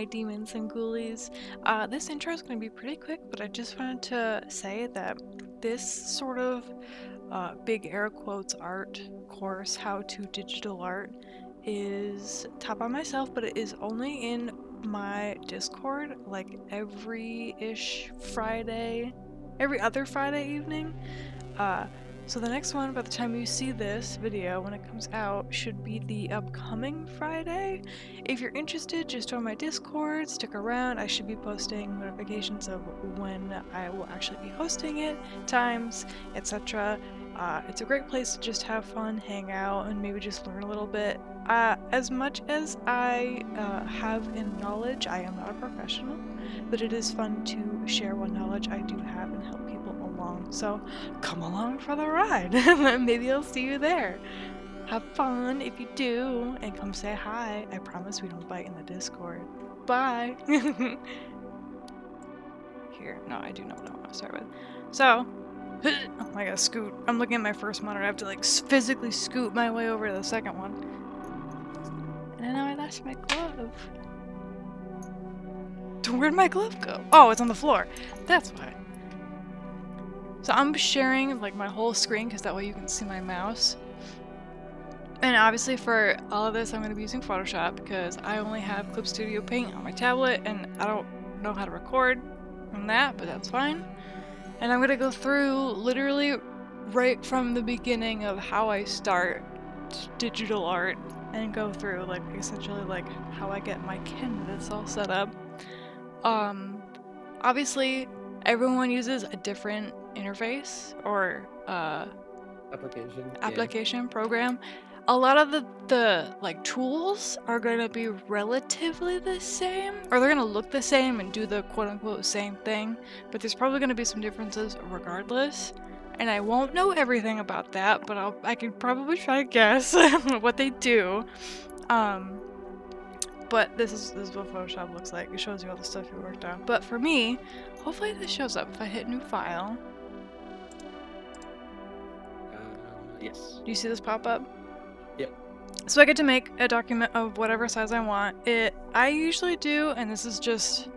my demons and ghoulies. Uh, this intro is going to be pretty quick, but I just wanted to say that this sort of uh, big air quotes art course, how to digital art, is taught by myself, but it is only in my Discord like every ish Friday, every other Friday evening. Uh, so the next one, by the time you see this video, when it comes out, should be the upcoming Friday. If you're interested, just join my Discord, stick around. I should be posting notifications of when I will actually be hosting it, times, etc. Uh, it's a great place to just have fun, hang out, and maybe just learn a little bit. Uh, as much as I uh, have in knowledge, I am not a professional, but it is fun to share what knowledge I do have and help along. So come along for the ride. maybe I'll see you there. Have fun if you do, and come say hi. I promise we don't bite in the Discord. Bye! Here, no, I do know what I want to start with. So, oh, I gotta scoot. I'm looking at my first monitor. I have to like physically scoot my way over to the second one. And now I lost my glove. Where'd my glove go? Oh, it's on the floor. That's why. So I'm sharing like my whole screen because that way you can see my mouse. And obviously for all of this I'm going to be using Photoshop because I only have Clip Studio Paint on my tablet and I don't know how to record on that, but that's fine. And I'm going to go through literally right from the beginning of how I start digital art and go through like essentially like how I get my canvas all set up. Um, obviously everyone uses a different interface or uh, application application yeah. program a lot of the, the like tools are going to be relatively the same or they're going to look the same and do the quote-unquote same thing but there's probably going to be some differences regardless and I won't know everything about that but I'll, I could probably try to guess what they do um, but this is, this is what Photoshop looks like. It shows you all the stuff you worked on. But for me, hopefully this shows up if I hit new file. Yes. Do you see this pop up? Yep. So I get to make a document of whatever size I want. It I usually do, and this is just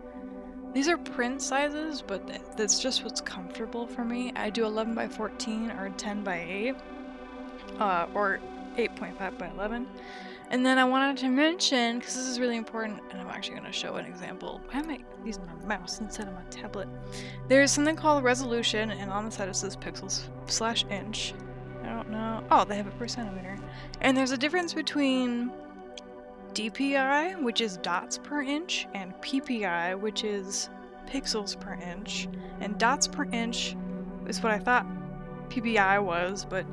these are print sizes, but that's just what's comfortable for me. I do 11 by 14 or 10 by 8, uh, or 8.5 by 11. And then I wanted to mention, because this is really important, and I'm actually going to show an example. Why am I using my mouse instead of my tablet? There's something called resolution, and on the side it says pixels slash inch. I don't know. Oh, they have it per centimeter. And there's a difference between DPI, which is dots per inch, and PPI, which is pixels per inch. And dots per inch is what I thought PPI was, but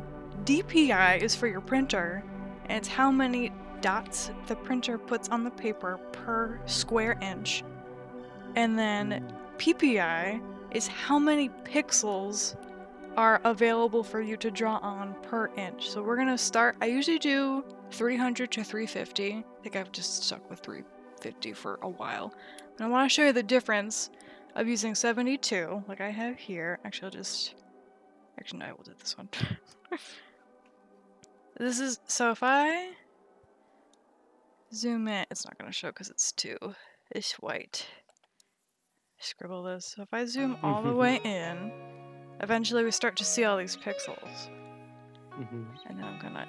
DPI is for your printer, and it's how many dots the printer puts on the paper per square inch. And then PPI is how many pixels are available for you to draw on per inch. So we're gonna start, I usually do 300 to 350. I think I've just stuck with 350 for a while. And I wanna show you the difference of using 72, like I have here. Actually, I'll just, actually no, I will do this one. this is, so if I zoom in, it's not going to show because it's too, it's white. Scribble this. So if I zoom all the way in, eventually we start to see all these pixels. Mm -hmm. And then I'm gonna...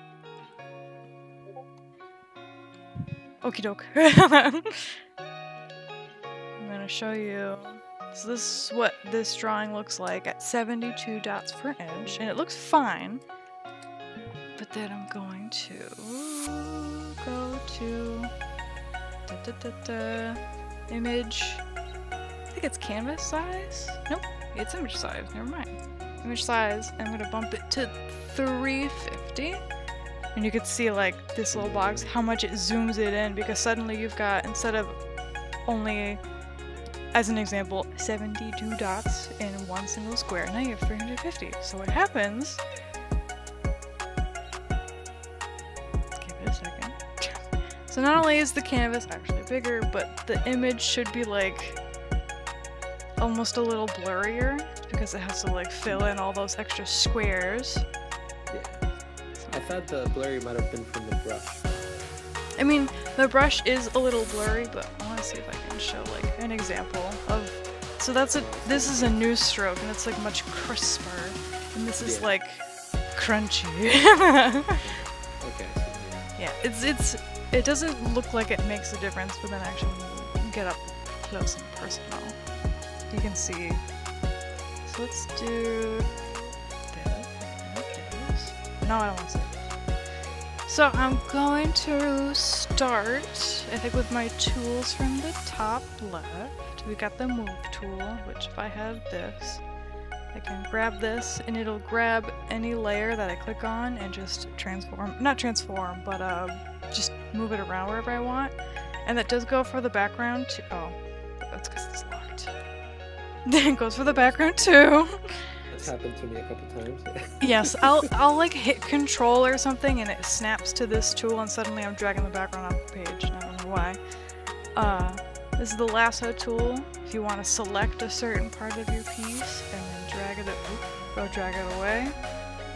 Okie doke. I'm gonna show you... So this is what this drawing looks like at 72 dots per inch, and it looks fine. But then I'm going to go to da, da, da, image. I think it's canvas size. Nope, it's image size. Never mind. Image size. I'm gonna bump it to 350. And you can see like this little box, how much it zooms it in because suddenly you've got, instead of only, as an example, 72 dots in one single square, now you have 350. So what happens So not only is the canvas actually bigger, but the image should be like almost a little blurrier because it has to like fill in all those extra squares. Yeah. I thought the blurry might have been from the brush. I mean, the brush is a little blurry, but I want to see if I can show like an example of. So that's a. This is a new stroke, and it's like much crisper, and this is Yeah. like crunchy. Okay. Yeah, it's it's. It doesn't look like it makes a difference, but then actually get up close and personal, you can see. So let's do this. No, I don't want to. So I'm going to start, I think, with my tools from the top left. We got the move tool, which if I have this, I can grab this and it'll grab any layer that I click on and just transform, not transform, but uh, just move it around wherever I want. And that does go for the background too. Oh, that's because it's locked. Then it goes for the background too. That's happened to me a couple times. yes, I'll I'll like hit control or something and it snaps to this tool and suddenly I'm dragging the background off the page and I don't know why. Uh, this is the lasso tool. If you want to select a certain part of your piece and then drag it, oop, go drag it away,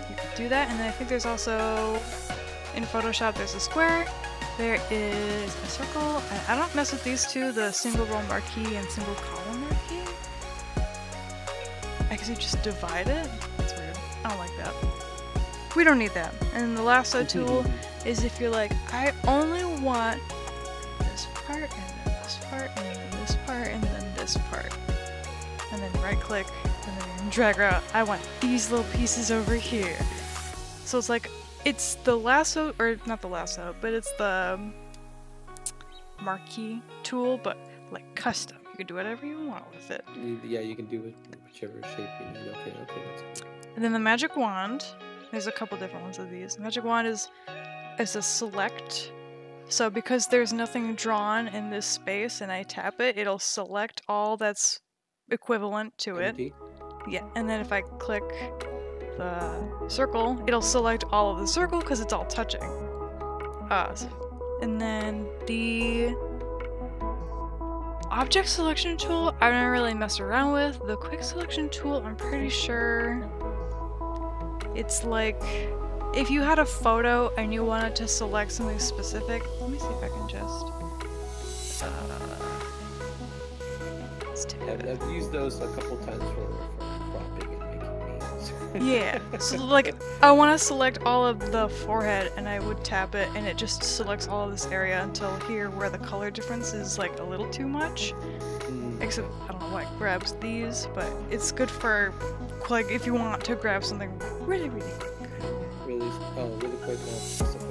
you can do that. And then I think there's also in Photoshop there's a square. There is a circle. And I don't mess with these two, the single row marquee and single column. I guess you just divide it. That's weird. I don't like that. We don't need that. And the lasso tool is if you're like, I only want this part, and then this part, and then this part, and then this part. And then right click, and then drag out, I want these little pieces over here. So it's like, it's the lasso, or not the lasso, but it's the marquee tool, but like custom. You can do whatever you want with it. Yeah, you can do it whichever shape you need. Okay, okay, that's cool. And then the magic wand, there's a couple different ones of these. The magic wand is is a select. So because there's nothing drawn in this space and I tap it, it'll select all that's equivalent to it. Yeah, and then if I click the circle, it'll select all of the circle because it's all touching. Uh, and then the object selection tool, I don't really mess around with. The quick selection tool, I'm pretty sure it's like if you had a photo and you wanted to select something specific. Let me see if I can just. Uh, I've. I've used those a couple times for Yeah. So like I want to select all of the forehead and I would tap it and it just selects all of this area until here where the color difference is like a little too much. Mm, Except I don't know why it grabs these, but it's good for like if you want to grab something really really quick. really, oh, really quick and specific.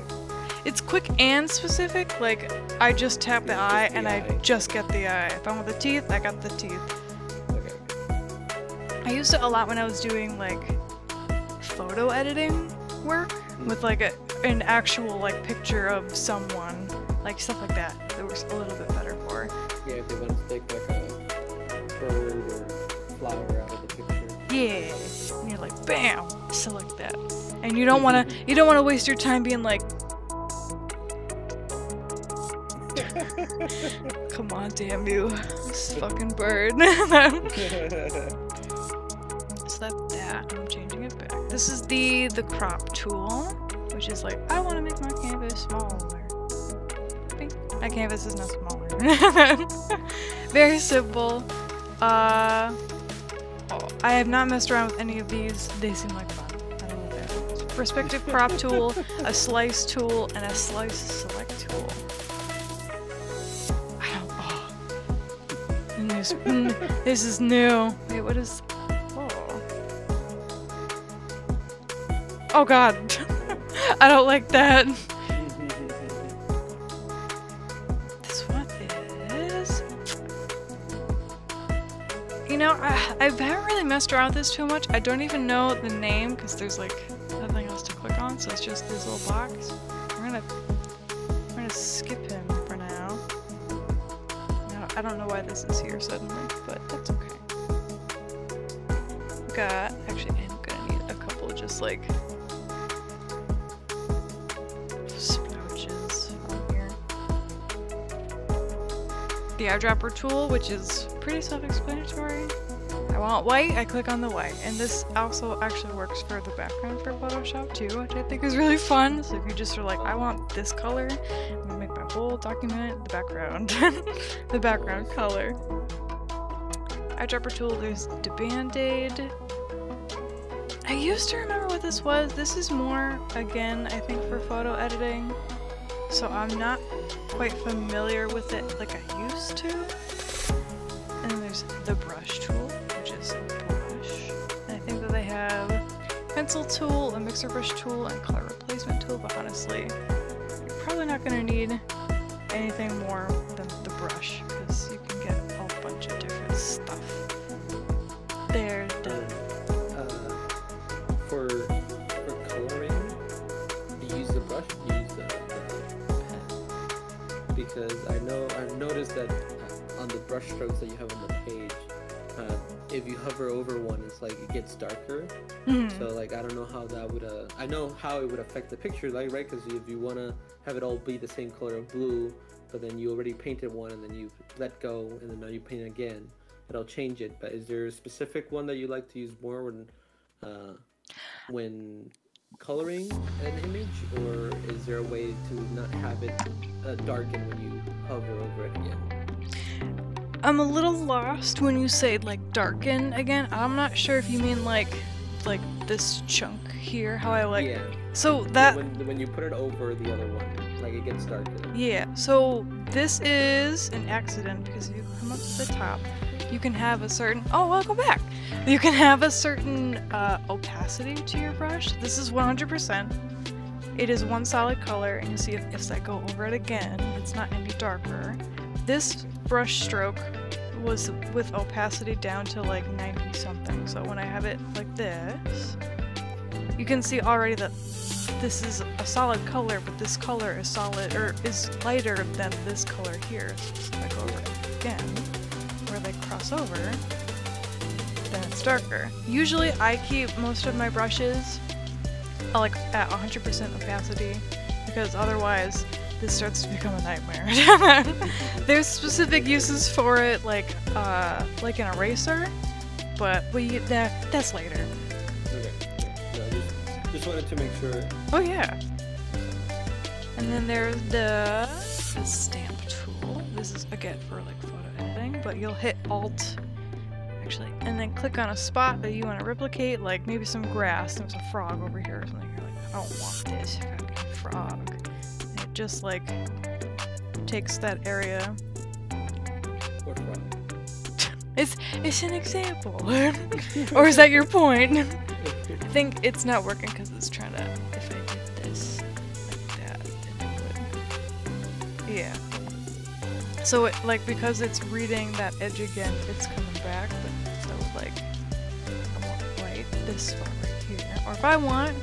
It's quick and specific. Like I just tap the Yeah, eye the and eye. I just get the eye. If I want the teeth, I got the teeth. Okay. I used it a lot when I was doing like photo editing work with like a, an actual like picture of someone, like stuff like that. It works a little bit better for. Yeah, if they want to take like a bird or flower out of the picture. Yeah, and you're like, bam, select that, and you don't want to you don't want to waste your time being like, come on, damn you, this fucking bird. This is the the crop tool, which is like I want to make my canvas smaller. My canvas is not smaller. Very simple. Uh, oh, I have not messed around with any of these. They seem like fun. I don't know what they are. Perspective crop tool, a slice tool, and a slice select tool. I don't. Oh. This, mm, this is new. Wait, what is? Oh God. I don't like that. This one is. You know, I, I haven't really messed around with this too much. I don't even know the name because there's like nothing else to click on, so it's just this little box. We're gonna, we're gonna skip him for now. No, I don't know why this is here suddenly, but that's okay. Got actually, I'm gonna need a couple just like The eyedropper tool, which is pretty self-explanatory. I want white, I click on the white. And this also actually works for the background for Photoshop too, which I think is really fun. So if you just are like, I want this color, I'm gonna make my whole document, the background, the background color. Eyedropper tool, there's the Band-Aid. I used to remember what this was. This is more, again, I think for photo editing. So I'm not quite familiar with it like I used to. And there's the brush tool, which is a brush. And I think that they have pencil tool, a mixer brush tool, and color replacement tool, but honestly, you're probably not gonna need anything more because I know I've noticed that on the brush strokes that you have on the page, uh, if you hover over one, it's like it gets darker. Mhm. So like I don't know how that would uh I know how it would affect the picture like right because if you want to have it all be the same color of blue but then you already painted one and then you let go and then now you paint again it'll change it but is there a specific one that you like to use more when uh when coloring an image or is there a way to not have it uh, darken when you hover over it again I'm a little lost when you say like darken again. I'm not sure if you mean like like this chunk here, how I like yeah So Yeah, that when, when you put it over the other one like it gets darker yeah. So this is an accident because if you come up to the top, you can have a certain Oh, welcome back. You can have a certain uh, opacity to your brush. This is 100%. It is one solid color, and you see if, if I go over it again, it's not any darker. This brush stroke was with opacity down to like 90 something. So when I have it like this, you can see already that this is a solid color, but this color is solid or is lighter than this color here. So if I go over it again, over, then it's darker. Usually I keep most of my brushes uh, like at 100% opacity because otherwise this starts to become a nightmare. There's specific uses for it, like uh, like an eraser, but we that that's later. okay no, just, just wanted to make sure Oh yeah. And then there's the, the stamp tool. This is again for like but you'll hit Alt actually, and then click on a spot that you want to replicate, like maybe some grass. There's a frog over here or something. You're like, I don't want this frog. And it just like takes that area. It's it's an example, or is that your point? I think it's not working because it's trying to. If I did this like that, then it would. Yeah. So it like because it's reading that edge again, it's coming back. But so like, I want white this spot right here, or if I want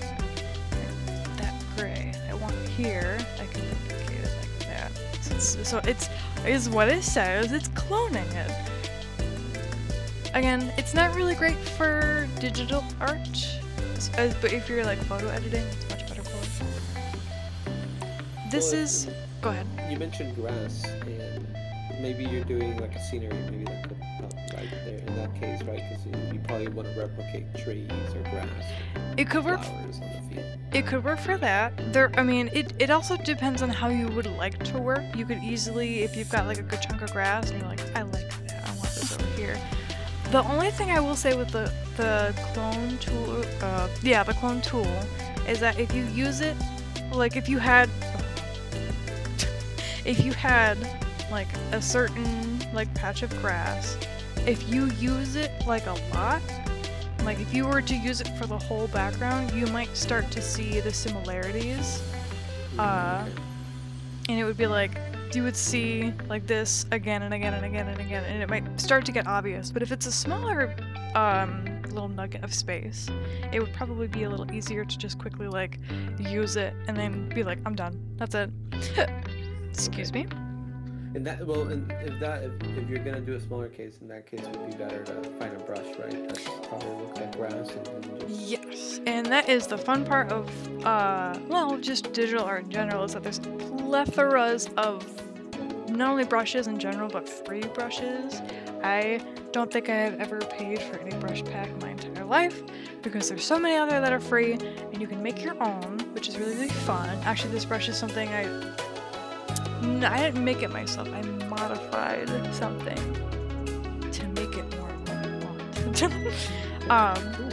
that gray, I want here, I can duplicate it like that. So it's, so it's is what it says. It's cloning it. Again, it's not really great for digital art, but if you're like photo editing, it's much better quality. This Well, is. Go ahead. You mentioned grass, and maybe you're doing like a scenery. Maybe that could help right there in that case, right? Because you, you probably want to replicate trees or grass, It could or work. the field. It could work for that. There, I mean, it, it also depends on how you would like to work. You could easily, if you've got like a good chunk of grass and you're like, I like that, I want this over here. The only thing I will say with the the clone tool, uh, yeah, the clone tool, is that if you use it, like if you had, if you had like a certain like patch of grass, if you use it like a lot, like if you were to use it for the whole background, you might start to see the similarities. Uh, and it would be like you would see like this again and again and again and again, and it might start to get obvious. But if it's a smaller um, little nugget of space, it would probably be a little easier to just quickly like use it and then be like, I'm done. That's it. Excuse me. And that well, if that if, if you're gonna do a smaller case, in that case, it would be better to find a brush, right? That probably looks like grass, and just Yes, and that is the fun part of, uh, well, just digital art in general, is that there's plethoras of not only brushes in general, but free brushes. I don't think I have ever paid for any brush pack in my entire life because there's so many out there that are free, and you can make your own, which is really, really fun. Actually, this brush is something I n- I didn't make it myself. I modified something to make it more what I want. um,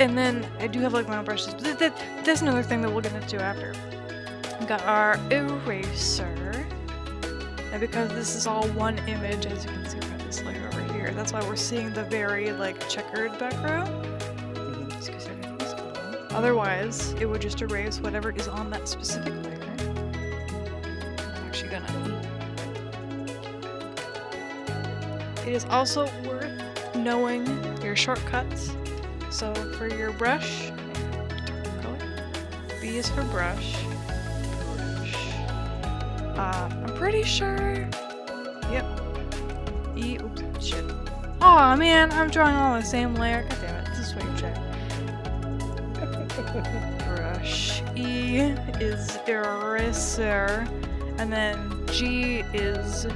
and then I do have like my own brushes. But th- th- that's another thing that we'll get into after. We got our eraser. And because this is all one image, as you can see from this layer over here, that's why we're seeing the very like checkered background. Mhm. Just 'cause everything's gone. Otherwise, it would just erase whatever is on that specific layer. It is also worth knowing your shortcuts. So for your brush. B is for brush. Brush. Uh, I'm pretty sure. Yep. E. Oops. Shit. Aw, man, I'm drawing all the same layer. God damn it. This is you check. Brush. E is eraser. And then G is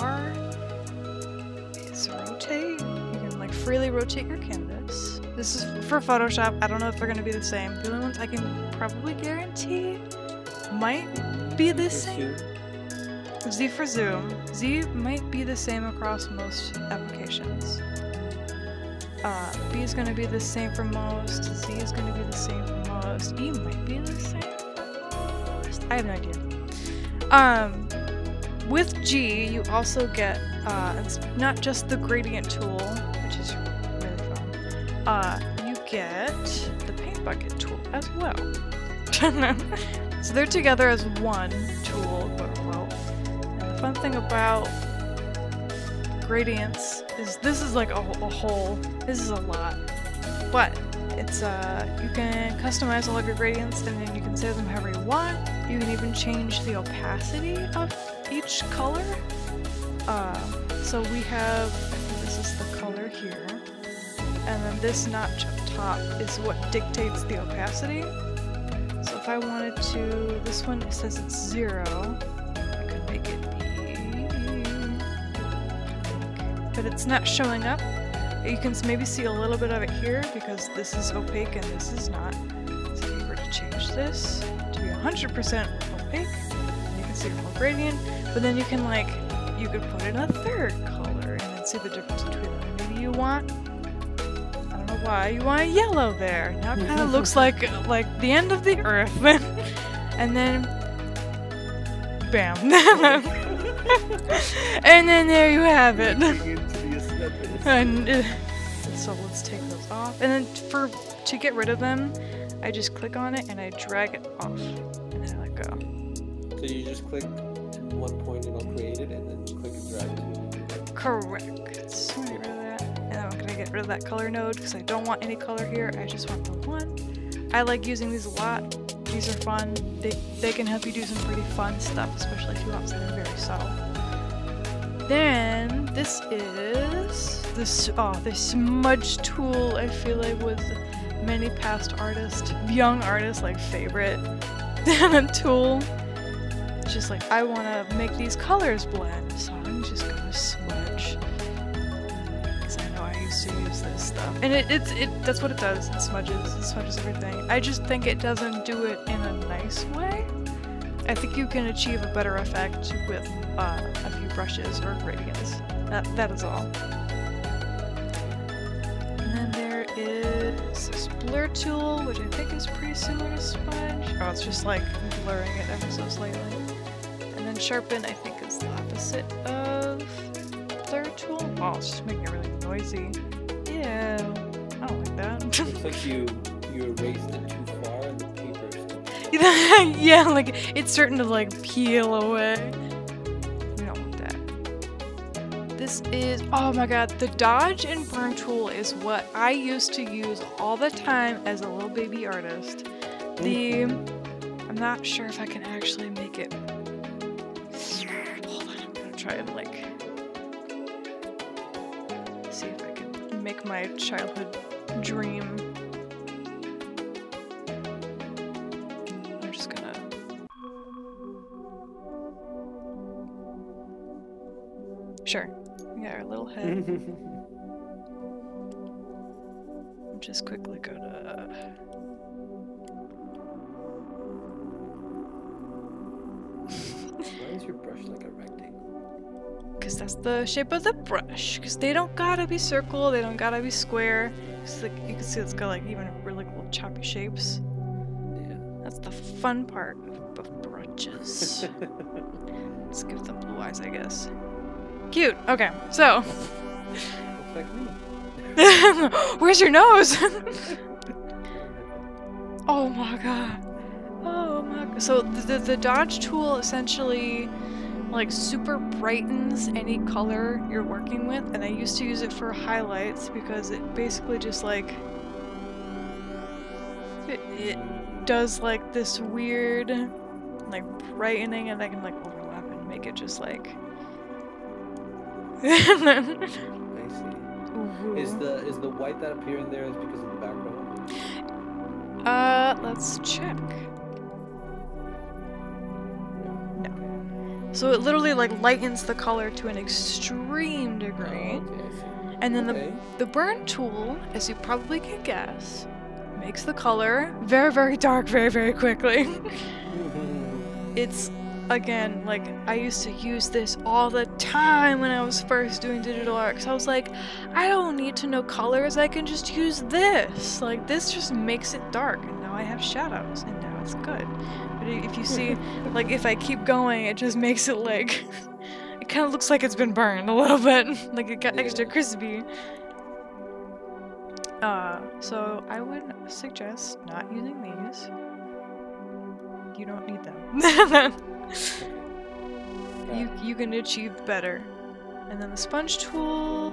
R is rotate. You can like freely rotate your canvas. This is for Photoshop. I don't know if they're gonna be the same. The only ones I can probably guarantee might be the same. Z for zoom. Z might be the same across most applications. Uh, B is going to be the same for most. Z is going to be the same for most. E might be the same for most. I have no idea. Um, with G, you also get uh, not just the gradient tool, which is really fun. Uh, you get the paint bucket tool as well. so they're together as one tool, quote unquote. And the fun thing about gradients is this is like a, a whole, this is a lot. But it's uh, you can customize all of your gradients and then you can save them however you want. You can even change the opacity of each color. Uh, so we have, this is the color here. And then this notch up top is what dictates the opacity. So if I wanted to, this one it says it's zero. I could make it be, but it's not showing up. You can maybe see a little bit of it here because this is opaque and this is not. So if you were to change this to be 100% opaque, you can see your whole gradient. But then you can like, you could put in a third color and then see the difference between them. Maybe you want I don't know why you want a yellow there. Now it kind of looks like like the end of the earth, and then bam, and then there you have it. And uh, so let's take those off, and then for to get rid of them, I just click on it and I drag it off, and then I let go. So you just click one point it'll create it, and then click and drag. Correct. That. And I'm gonna get rid of that color node because I don't want any color here. I just want the one. I like using these a lot. These are fun. They, they can help you do some pretty fun stuff, especially if you want something very subtle. Then this is this oh the smudge tool. I feel like was many past artists, young artists like favorite tool. Just like I want to make these colors blend, so I'm just gonna smudge. Because I know I used to use this stuff, and it it's it that's what it does. It smudges, it smudges everything. I just think it doesn't do it in a nice way. I think you can achieve a better effect with uh, a few brushes or gradients. That that is all. And then there is this blur tool, which I think is pretty similar to sponge. Oh, it's just like blurring it ever so slightly. And sharpen, I think, is the opposite of blur tool. Oh, it's just making it really noisy. Yeah, I don't like that. Looks like you you erased it too far, and the paper. still- yeah, like it's starting to like peel away. We don't want that. This is oh my god, the dodge and burn tool is what I used to use all the time as a little baby artist. The mm. I'm not sure if I can actually make it. Try and like see if I can make my childhood dream. I'm just gonna. Sure. We got our little head. Just quickly go to Because that's the shape of the brush. Because they don't gotta be circle, they don't gotta be square. 'Cause, like, you can see it's got like even really cool choppy shapes. Yeah. That's the fun part of brushes. Let's give them blue eyes, I guess. Cute. Okay, so Looks like me. where's your nose? oh my god. Oh my god. So the, the the dodge tool essentially like super brightens any color you're working with, and I used to use it for highlights because it basically just like it, it does like this weird like brightening and I can like overlap and make it just like I see. Is the is the white that appearing there is because of the background? Uh, let's check. So it literally like lightens the color to an extreme degree. Oh, And then okay. the the burn tool, as you probably can guess, makes the color very very dark very very quickly. Mm-hmm. it's again like I used to use this all the time when I was first doing digital art. Cause I was like, I don't need to know colors. I can just use this. Like this just makes it dark, and now I have shadows, and now it's good. But if you see, like if I keep going, it just makes it like. It kind of looks like it's been burned a little bit, like it got extra crispy. Uh, so I would suggest not using these. You don't need them. you you can achieve better. And then the sponge tool.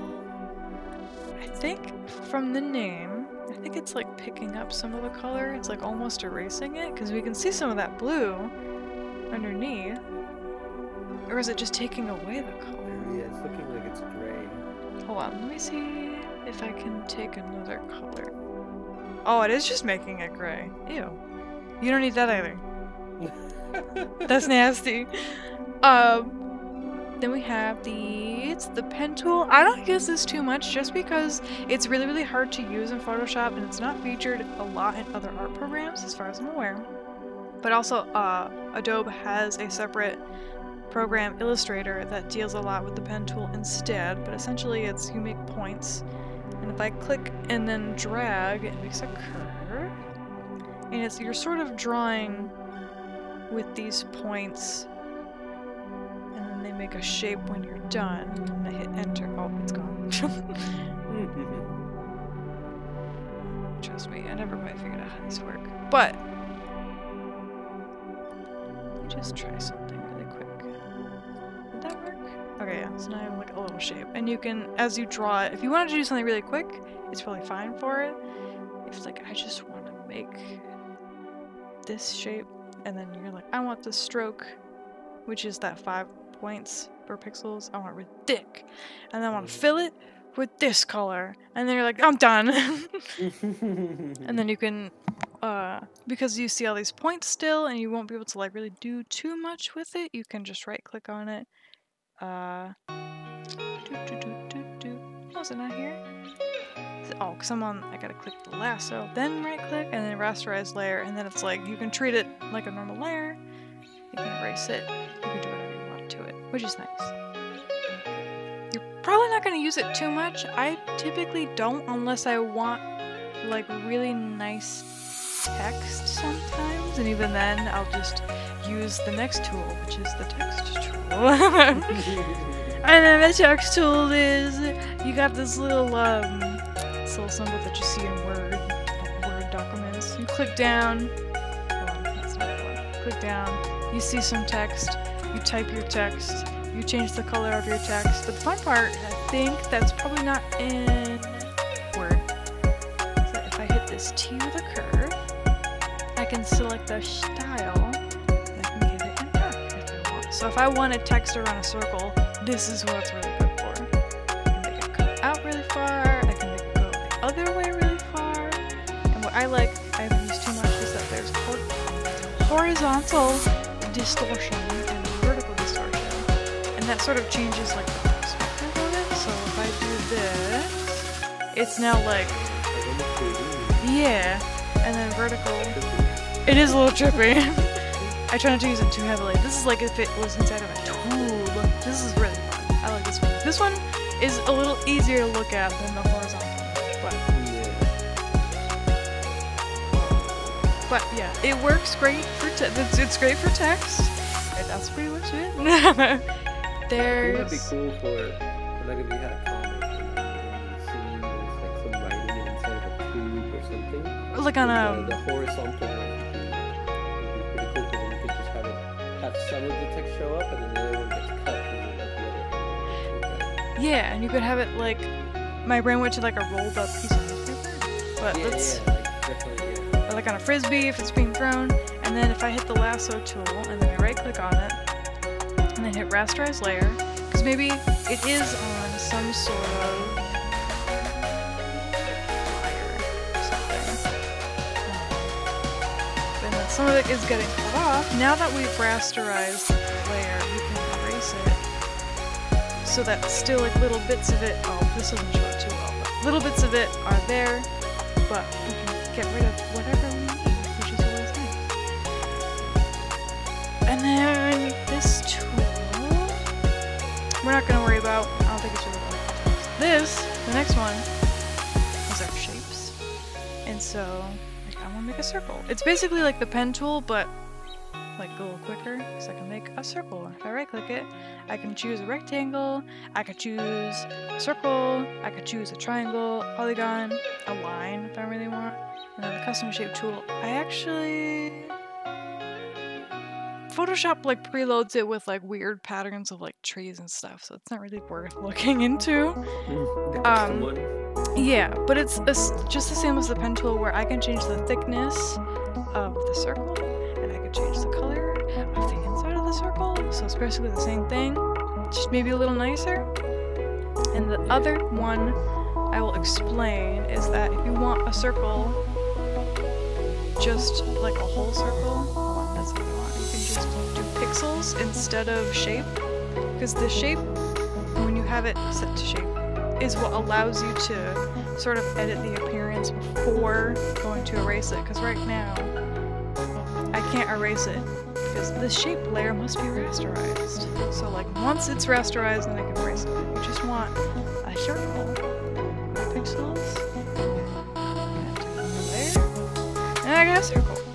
I think from the name, I think it's like picking up some of the color. It's like almost erasing it because we can see some of that blue underneath. Or is it just taking away the color? Yeah, it's looking like it's gray. Hold on, let me see if I can take another color. Oh, it is just making it gray. Ew. You don't need that either. That's nasty. Um, then we have the it's the pen tool. I don't use this too much just because it's really really hard to use in Photoshop and it's not featured a lot in other art programs as far as I'm aware. But also, uh, Adobe has a separate program Illustrator that deals a lot with the pen tool instead. But essentially, it's you make points, and if I click and then drag, it makes a curve, and it's you're sort of drawing with these points make a shape when you're done and I hit enter. Oh it's gone. Trust me I never quite figured out how these work but just try something really quick. Did that work? Okay yeah so now I have like a little shape. And you can as you draw it if you wanted to do something really quick it's probably fine for it. If it's like I just want to make this shape and then you're like, I want the stroke, which is that five points per pixels. I want it with thick, and then I want to fill it with this color, and then you're like, I'm done. and then you can, uh, because you see all these points still, and you won't be able to like really do too much with it. You can just right click on it. Uh, do, do, do, do, do. Oh, is it not here? Oh, because I'm on, I gotta click the lasso, then right click, and then rasterize layer, and then it's like you can treat it like a normal layer. You can erase it. You can do which is nice. You're probably not gonna use it too much. I typically don't unless I want like really nice text sometimes, and even then I'll just use the next tool, which is the text tool. And then the text tool is you got this little um this little symbol that you see in Word Word documents. You click down. On. Click down. You see some text. You type your text. You change the color of your text. But the fun part, I think, that's probably not in Word. That if I hit this T with a curve, I can select the style and I can give it if I want. So if I wanted text around a circle, this is what it's really good for. I can make it come out really far, I can make it go the other way really far. And what I like, I haven't used too much, is that there's horizontal distortion that sort of changes like the perspective it. So if I do this, it's now like, yeah, and then vertical. It is a little trippy. I try not to use it too heavily. This is like if it was inside of a tube. This is really fun. I like this one. This one is a little easier to look at than the horizontal. But Yeah. but yeah, it works great for te- it's, it's great for text. And that's pretty much it. Wouldn't that be cool for like if you had a comic and then you see there's like some writing inside of a tube or something? like on a um, the horizontal one would be, would be pretty cool because you could just have it have some of the text show up and then the other one gets cut and then the other. yeah, and you could have it like my brain went to like a rolled up piece of paper, But Yeah, let's yeah, like, definitely, yeah. or like on a frisbee if it's being thrown, and then if I hit the lasso tool and then I right click on it, and then hit rasterize layer, because maybe it is on some sort of wire or something. Um, And then some of it is getting cut off. Now that we've rasterized the layer, we can erase it so that still like little bits of it, oh, this doesn't show it too well, but little bits of it are there, but we can get rid of whatever not gonna worry about. I don't think it's really important. This, the next one, is our shapes, and so like, I want to make a circle. It's basically like the pen tool, but like a little quicker, because I can make a circle. If I right click it, I can choose a rectangle, I could choose a circle, I could choose a triangle, a polygon, a line if I really want. And then the custom shape tool, I actually Photoshop like preloads it with like weird patterns of like trees and stuff, so it's not really worth looking into. Um. Yeah, but it's a s just the same as the pen tool where I can change the thickness of the circle and I can change the color of the inside of the circle. So it's basically the same thing, just maybe a little nicer. And the other one I will explain is that if you want a circle, just like a whole circle, pixels instead of shape, because the shape, when you have it set to shape, is what allows you to sort of edit the appearance before going to erase it. Because right now, I can't erase it because the shape layer must be rasterized. So like once it's rasterized, then I can erase it. You just want a circle, pixels, and I got a circle.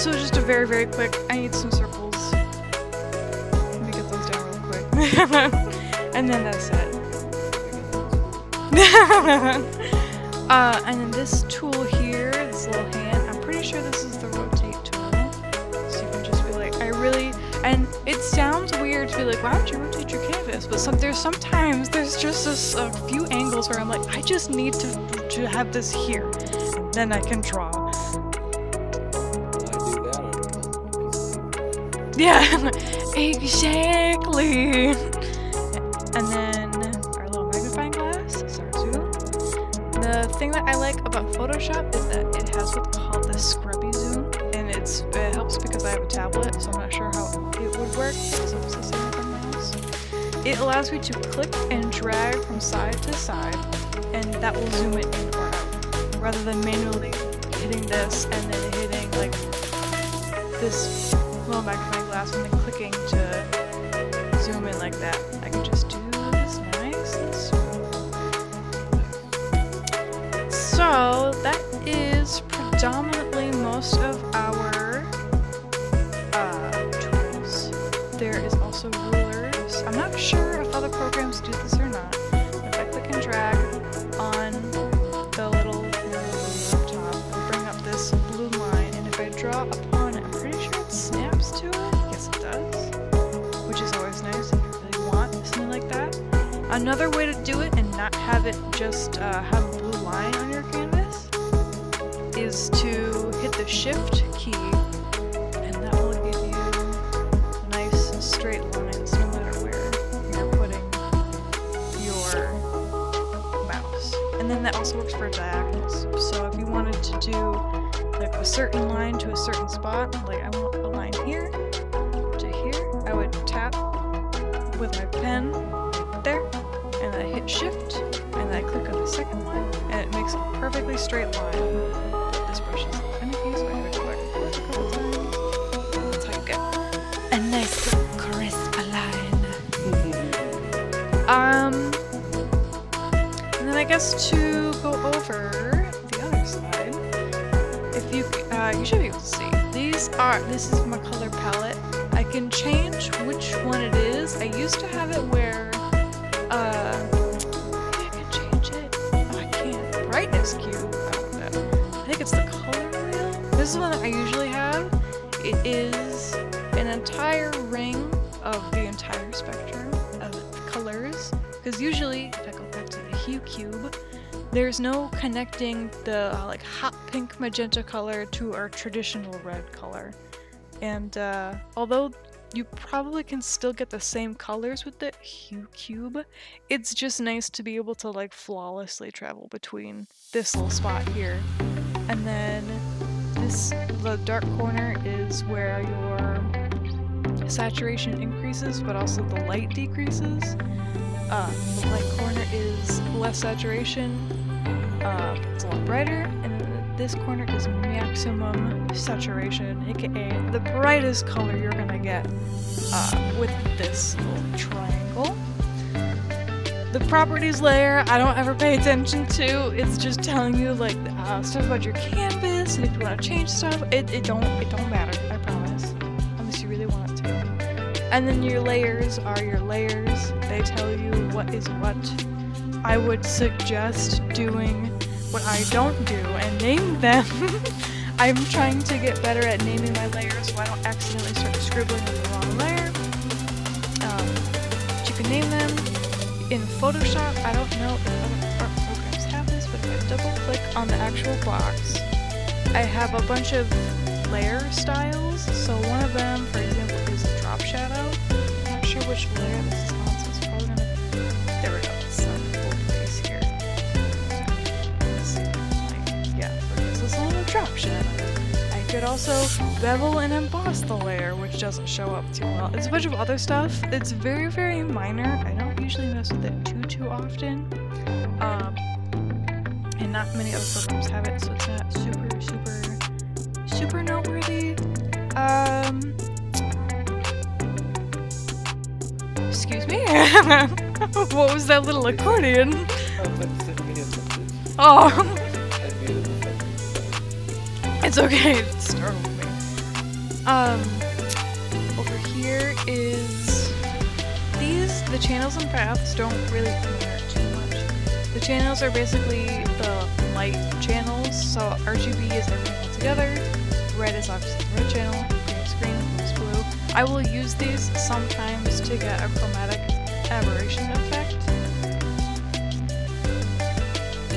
So just a very very quick. I need some circles. Let me get those down real quick, and then that's it. uh, and then this tool here, this little hand, I'm pretty sure this is the rotate tool. So you can just be like, I really, and it sounds weird to be like, why would you rotate your canvas? But some, there's sometimes, there's just this, a few angles where I'm like, I just need to, to have this here. Then I can draw. Yeah, exactly. And then our little magnifying glass, zoom. The thing that I like about Photoshop is that it has what's called the scrubby zoom, and it's it helps because I have a tablet, so I'm not sure how it would work. It allows me to click and drag from side to side, and that will zoom it in or out, rather than manually hitting this and then hitting like this little magnifying glass and then Another way to do it and not have it just uh, have a blue line on your canvas is to hit the shift key and that will give you nice straight lines no matter where you're putting your mouse. And then that also works for diagonals. So if you wanted to do like a certain line to a certain spot, like I want a line here to here, I would tap with my pen Shift, and then I click on the second one, and it makes a perfectly straight line. This brush is finicky, so I have to a couple times. That's how you get a nice, crisp line. um, and then I guess to go over the other side, if you, uh, you should be able to see. These are, this is my color palette. I can change cube, there's no connecting the uh, like hot pink magenta color to our traditional red color. And uh, although you probably can still get the same colors with the hue cube, it's just nice to be able to like flawlessly travel between this little spot here. And then this, the dark corner is where your saturation increases, but also the light decreases. Uh, the light corner is less saturation, uh, it's a lot brighter, and this corner is maximum saturation, aka the brightest color you're gonna get uh, with this little triangle. The properties layer I don't ever pay attention to. It's just telling you like uh, stuff about your canvas, and if you want to change stuff, it, it don't it don't matter. And then your layers are your layers. They tell you what is what. I would suggest doing what I don't do and name them. I'm trying to get better at naming my layers so I don't accidentally start scribbling on the wrong layer. Um, you can name them in Photoshop. I don't know if other programs have this, but if I double click on the actual box, I have a bunch of layer styles. So one of them, for which layer this is on, so it's probably gonna. There we go. It's here. Yeah, this is. I could also bevel and emboss the layer, which doesn't show up too well. It's a bunch of other stuff. It's very, very minor. I don't usually mess with it too, too often. Um, and not many other programs have it, so it's not super, super, super noteworthy. Um, excuse me? what was that little accordion? Oh, it's okay. It startled me. Um, over here is these. The channels and paths don't really matter too much. The channels are basically the light channels. So RGB is everything all together. Red is obviously the red channel. I will use these sometimes to get a chromatic aberration effect.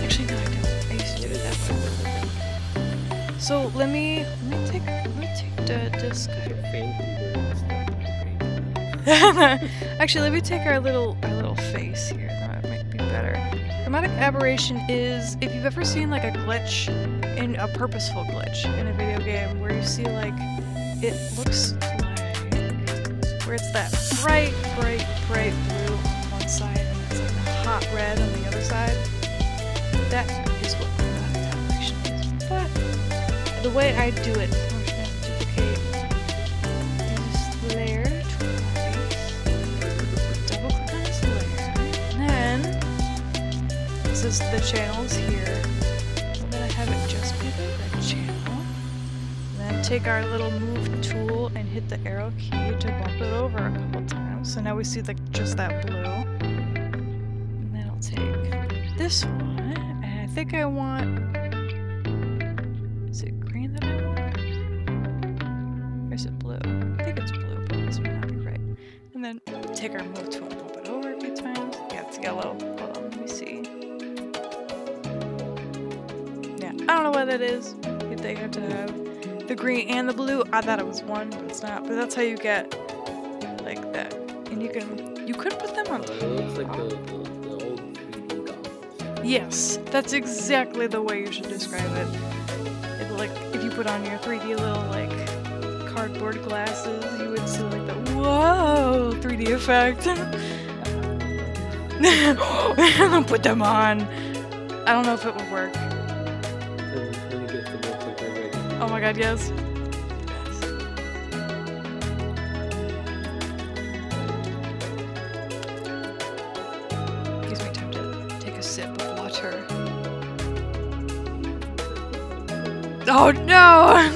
Actually, no, I don't. I used to do it that way. So let me let me take let me take the disc. Actually, let me take our little our little face here. That might be better. Chromatic aberration is if you've ever seen like a glitch in a purposeful glitch in a video game where you see like it looks where it's that bright, bright, bright blue on one side and it's like hot red on the other side. That is what chromatic aberration is. But the way I do it, I'm gonna duplicate this layer twice. Double click on this layer. Then this is the channels here. I'm gonna have it just be the red channel. And then take our little hit the arrow key to bump it over a couple times. So now we see like just that blue. And then I'll take this one. And I think I want. Is it green that I want? Or is it blue? I think it's blue, but this might not be right. And then take our move tool and bump it over a few times. Yeah, it's yellow. Hold on, let me see. Yeah, I don't know what that is. If they have to have the green and the blue. I thought it was one, but it's not. But that's how you get like that. And you can you could put them on top. it looks like the, the, the Yes, that's exactly the way you should describe it. It like if you put on your 3D little like cardboard glasses, you would see like the whoa 3D effect. put them on. I don't know if it would work. my god, yes. Take a sip of water. Oh no!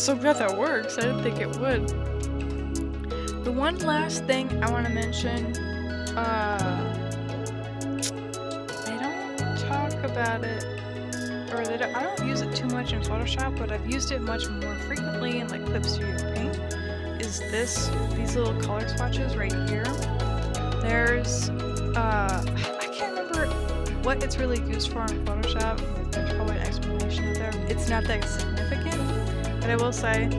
So glad that works. I didn't think it would. The one last thing I want to mention, uh, they don't talk about it, or don't, I don't use it too much in Photoshop, but I've used it much more frequently in like Clip Studio Paint. Is this these little color swatches right here? There's, uh, I can't remember what it's really used for in Photoshop. There's probably an explanation there. It's not that but I will say you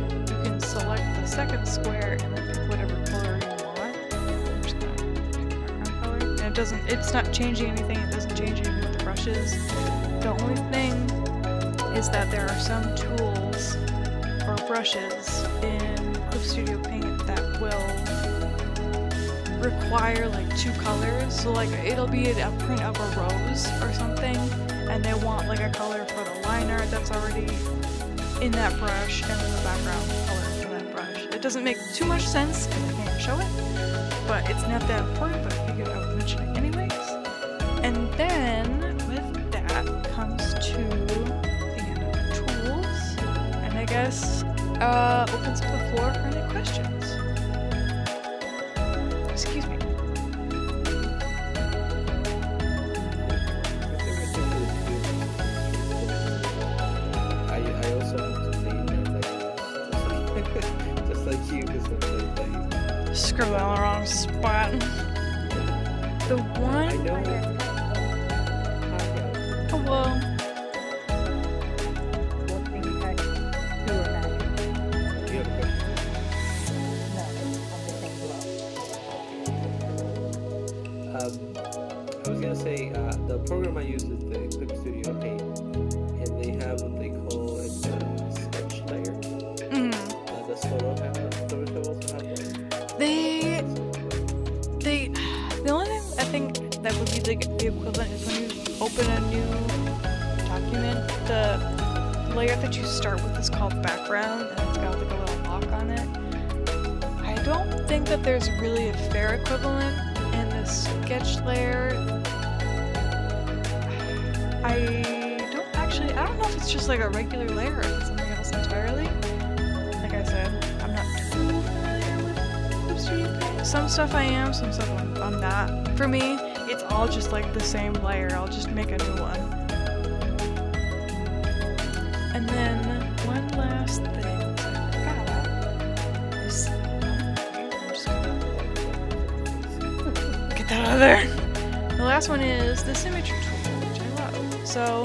can select the second square and then pick whatever color you want. I'm just gonna pick background color. And it doesn't, it's not changing anything. It doesn't change anything with the brushes. The only thing is that there are some tools or brushes in Clip Studio Paint that will require like two colors. So like it'll be a print of a rose or something, and they want like a color for the liner that's already in that brush, and then the background color for that brush. It doesn't make too much sense because I can't show it, but it's not that important. But I figured I would mention it anyways. And then with that comes to the end of the tools, and I guess uh, opens up the floor for any questions. Background, and it's got like a little lock on it. I don't think that there's really a fair equivalent, in the sketch layer. I don't actually. I don't know if it's just like a regular layer or something else entirely. Like I said, I'm not too familiar with Some stuff I am, some stuff I'm not. For me, it's all just like the same layer. I'll just make a new one. One is the symmetry tool, which I love. So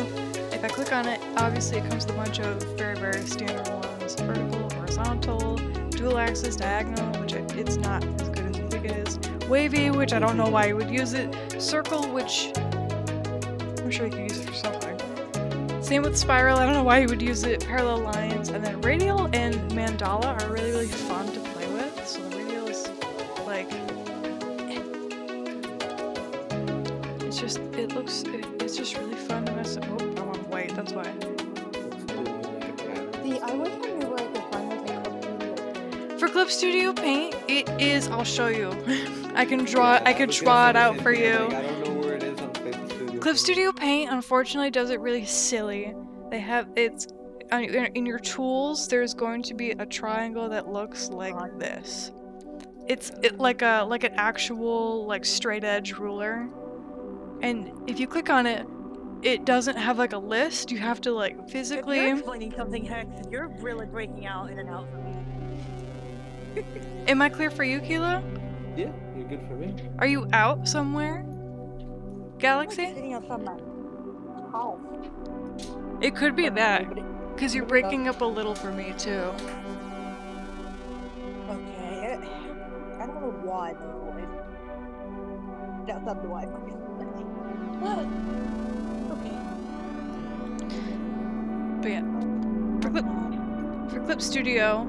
if I click on it, obviously it comes with a bunch of very, very standard ones. Vertical, horizontal, dual axis, diagonal, which I, it's not as good as you think it is. Wavy, which I don't know why you would use it. Circle, which I'm sure you can use it for something. Same with spiral, I don't know why you would use it. Parallel lines, and then radial and mandala are really, just it looks it, it's just really fun to mess up. Oh, I'm white, that's why. Looks good when you make a pattern. See, I wish I knew where I could find this in Clip Studio. For Clip Studio Paint, it is I'll show you. I can draw Yeah, I could draw it out for you. like, I don't know where it is on Clip Studio. Clip Studio Paint unfortunately does it really silly. They have it's uh, in your tools. There's going to be a triangle that looks like this. It's it like a like an actual like straight edge ruler, and if you click on it, it doesn't have like a list. You have to like If physically. you're explaining something, Hex, you're really breaking out in and out for me. Am I clear for you, Kilo? Yeah, you're good for me. Are you out somewhere? I'm Galaxy? sitting outside my house. It could be um, that, because you're breaking up a little for me too. Okay. I don't don't know why though. If that's not the Wi-Fi. Okay. But yeah, for Clip, for Clip Studio,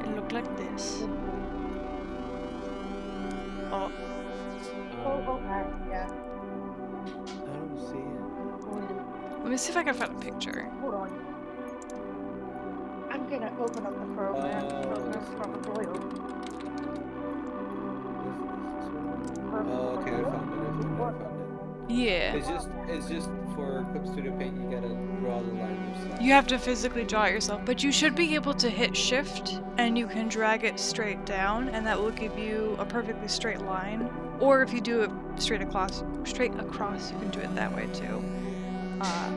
it looked like this. Oh, Oh, okay. Yeah. I don't see it. let me see if I can find a picture. Hold on. I'm gonna open up the program. Oh. program probably open. Oh, okay, I found it. I found it. I found it. Yeah. It's just, it's just for Clip Studio Paint. You gotta draw the line yourself. You have to physically draw it yourself, but you should be able to hit shift and you can drag it straight down and that will give you a perfectly straight line. Or if you do it straight across straight across, you can do it that way too. Uh,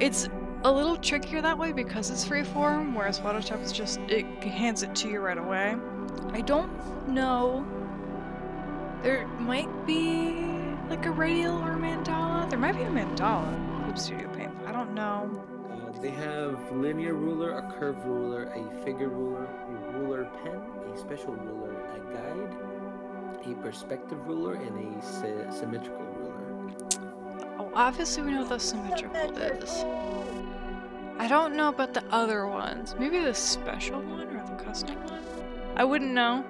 it's a little trickier that way because it's freeform, whereas Photoshop is just it hands it to you right away. I don't know. There might be like a radial or a mandala. There might be a mandala in Studio Paint. I don't know. Uh, they have linear ruler, a curved ruler, a figure ruler, a ruler pen, a special ruler, a guide, a perspective ruler, and a sy- symmetrical ruler. Oh, obviously we know what the symmetrical is. I don't know about the other ones. Maybe the special one or the custom one? I wouldn't know.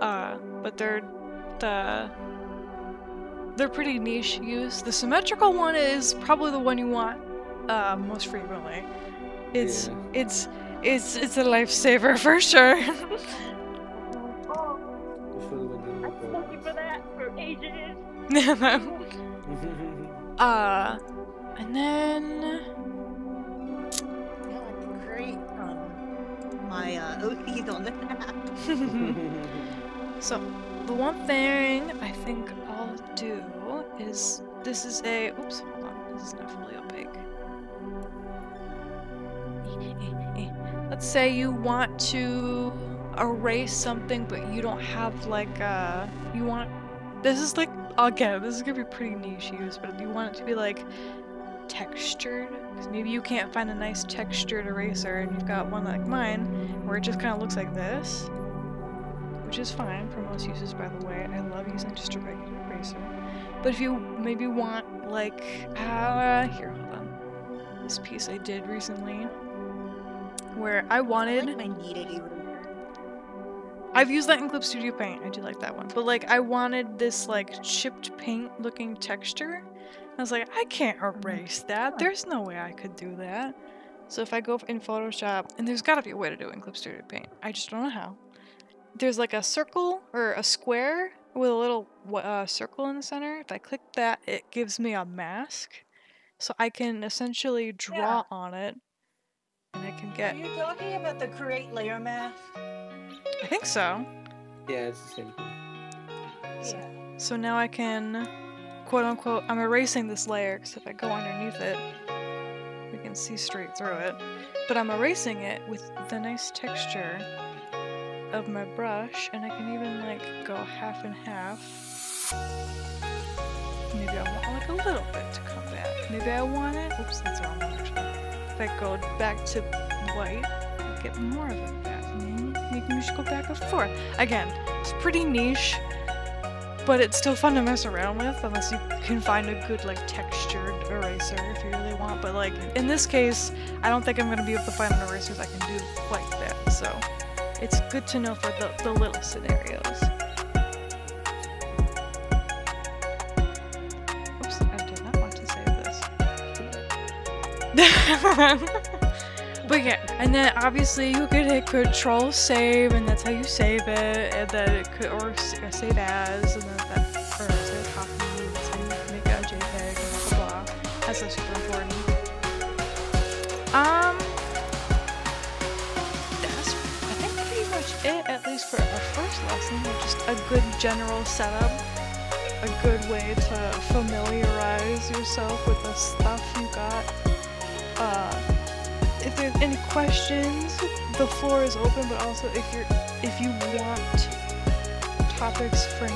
Uh, but they're the they're pretty niche use. The symmetrical one is probably the one you want uh, most frequently. It's Yeah. it's it's it's a lifesaver for sure. Oh, Usually I've been looking for that for ages. programs. uh, and then Yeah, I can create um my uh, OCs on this app. So, the one thing I think I'll do is this is a oops, hold on, this is not fully opaque. Let's say you want to erase something, but you don't have like uh you want this is like again this is gonna be pretty niche use, but you want it to be like textured, because maybe you can't find a nice textured eraser, and you've got one like mine where it just kind of looks like this which is fine for most uses by the way. I love using just a regular eraser. But if you maybe want like uh here, hold on. This piece I did recently where I I wanted like my kneaded eraser. I've used that in Clip Studio Paint. I do like that one. But like I wanted this like chipped paint looking texture. I was like, I can't erase that. There's no way I could do that. So if I go in Photoshop, and there's gotta be a way to do it in Clip Studio Paint. I just don't know how. There's like a circle or a square with a little uh, circle in the center. If I click that, it gives me a mask. So I can essentially draw Yeah. on it. And I can get... Are you talking about the create layer mask? I think so. yeah, it's the same thing. Yeah. So now I can, quote unquote, I'm erasing this layer because if I go underneath it, we can see straight through it. But I'm erasing it with the nice texture of my brush, and I can even like go half and half. Maybe I want like a little bit to come back. Maybe I want it. Oops, that's wrong actually. If I go back to white, I get more of it back. Maybe we just go back and forth. Again, it's pretty niche but it's still fun to mess around with unless you can find a good like textured eraser if you really want but like in this case i don't think i'm to be able to find an eraser that can do like that so it's good to know for the, the little scenarios. Oops i did not want to save this. But yeah and then obviously you could hit control save and that's how you save it and then it could or save as and then that or save copy that's make a jpeg and blah blah blah. That's not super important. Um a good general setup a good way to familiarize yourself with the stuff you got uh if there's any questions, the floor is open. But also, if you're if you want topics for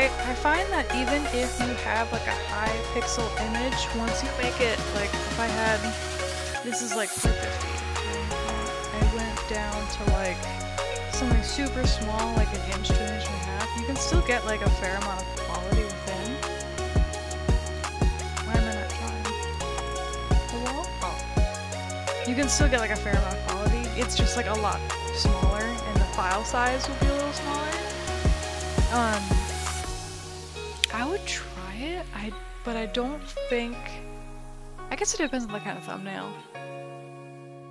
I, I find that even if you have like a high pixel image, once you make it like if I had this is like 450, I went down to like something super small, like an inch to an inch and a half. You can still get like a fair amount of quality within. Why am I not trying? Hello? Oh. You can still get like a fair amount of quality. It's just like a lot smaller, and the file size will be a little smaller. Um, I would try it. I but I don't think. I guess it depends on the kind of thumbnail.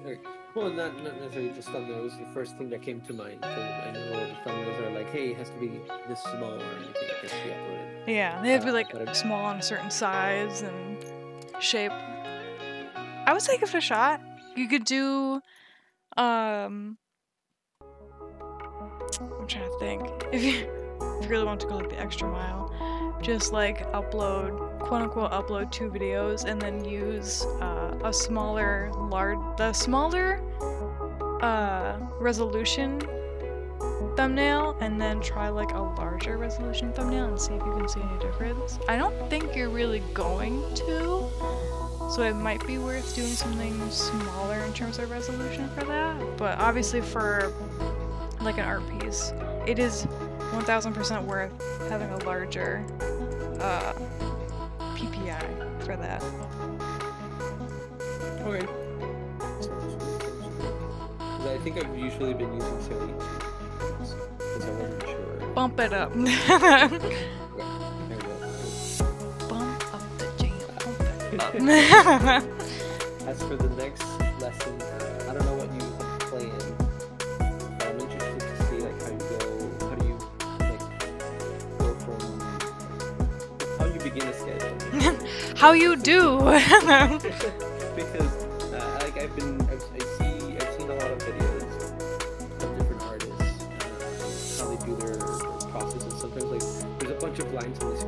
Or- Well, not, not necessarily just thumbnail. It was the first thing that came to mind. I know the thumbnails are like, hey, it has to be this small or anything. It has to be uploaded. Yeah, they have to be Uh, like but I- small on a certain size and shape. I would say give it a shot. You could do, um, I'm trying to think. If you, if you really want to go like the extra mile, just like upload, quote unquote, upload two videos and then use uh, a smaller, large, the smaller uh, resolution thumbnail and then try like a larger resolution thumbnail and see if you can see any difference. I don't think you're really going to, so it might be worth doing something smaller in terms of resolution for that. But obviously for like an art piece, it is 1000% worth having a larger uh, PPI for that. Okay. I think I've usually been using 72. Because I wasn't sure. Bump it up. Bump up the jam. Bump it up. As for the next lesson, How you do? because uh, like I've been, I've, I see, I've seen a lot of videos of different artists, uh, how they do their, their process, sometimes like there's a bunch of lines on the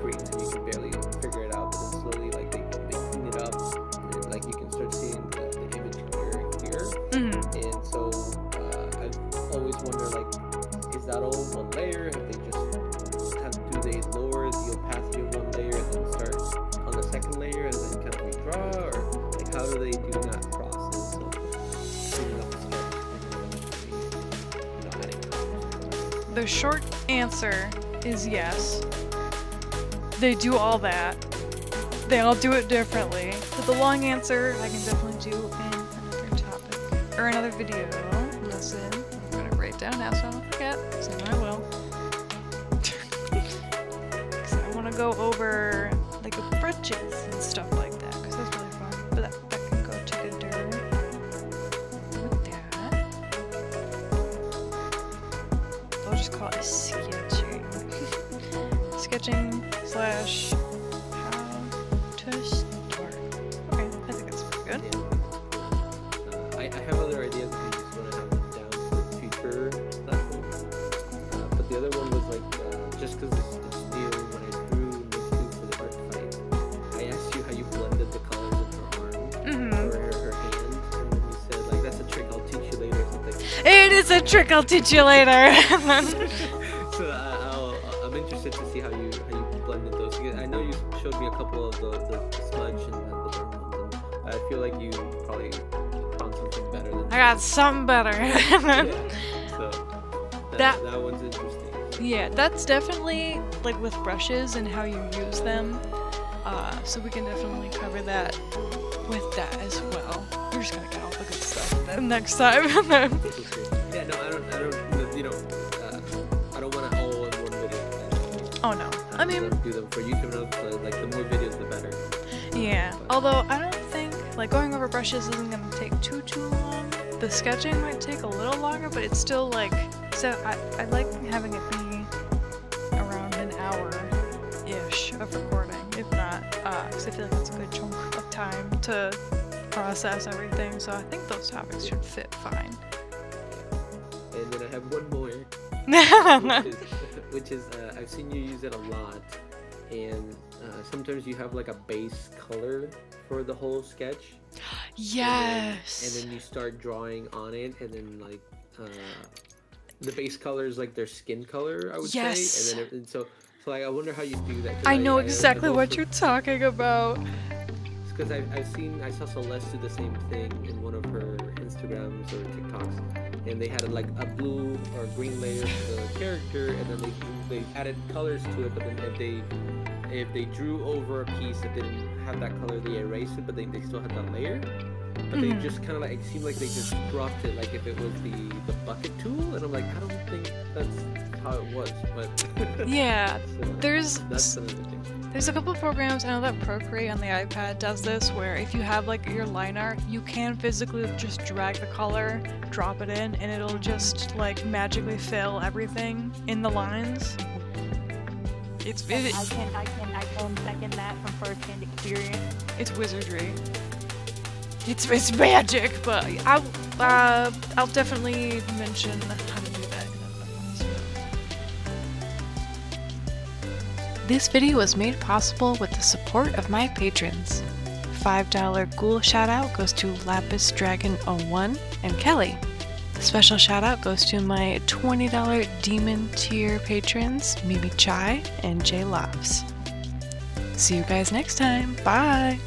yes. They do all that. They all do it differently. But the long answer, I can definitely do in another topic or another video. Trick. I'll teach you later. so uh, I'll, I'm interested to see how you how you blended those. I know you showed me a couple of the, the smudge and the, burnt ones, and I feel like you probably found something better than I got something better. yeah. So that, That- that one's interesting. Yeah, that's definitely like with brushes and how you use them. Uh, so we can definitely cover that with that as well. We're just gonna get all the good stuff then next time. I mean, do them for YouTube. Like the more videos, the better. yeah. Although I don't think like going over brushes isn't gonna take too too long. The sketching might take a little longer, but it's still like so. I I like having it be around an hour ish of recording. If not, because I feel like that's a good chunk of time to process everything. So I think those topics should fit fine. And then I have one more, which is, which is uh, I've seen you use it a lot, and uh, sometimes you have like a base color for the whole sketch. yes. And then, and then you start drawing on it, and then like uh, the base color is like their skin color, I would Yes. say. And then and so, so like, I wonder how you do that. I know I've exactly what you're talking about. because I've, I've seen I saw Celeste do the same thing in one of her Instagrams or TikToks, and they had like a blue or green layer for the character, and then they they added colors to it. But then if they if they drew over a piece that didn't have that color, they erased it, but they, they still had that layer. But Mhm. they just kind of like it seemed like they just dropped it like if it was the the bucket tool, and I'm like I don't think that's how it was, but Yeah, so there's that's another thing. There's a couple programs, I know that Procreate on the iPad does this, where if you have like your line art, you can physically just drag the color, drop it in, and it'll just like magically fill everything in the lines. It's it, I can, I can, I can second that from first-hand experience. it's wizardry. It's it's magic, but I'll uh, I'll definitely mention This video was made possible with the support of my patrons. $5 Ghoul shoutout goes to Lapis Dragon 01 and Kelly. Special shoutout goes to my $20 Demon tier patrons, Mimi Chai and Jay Loves. See you guys next time. Bye!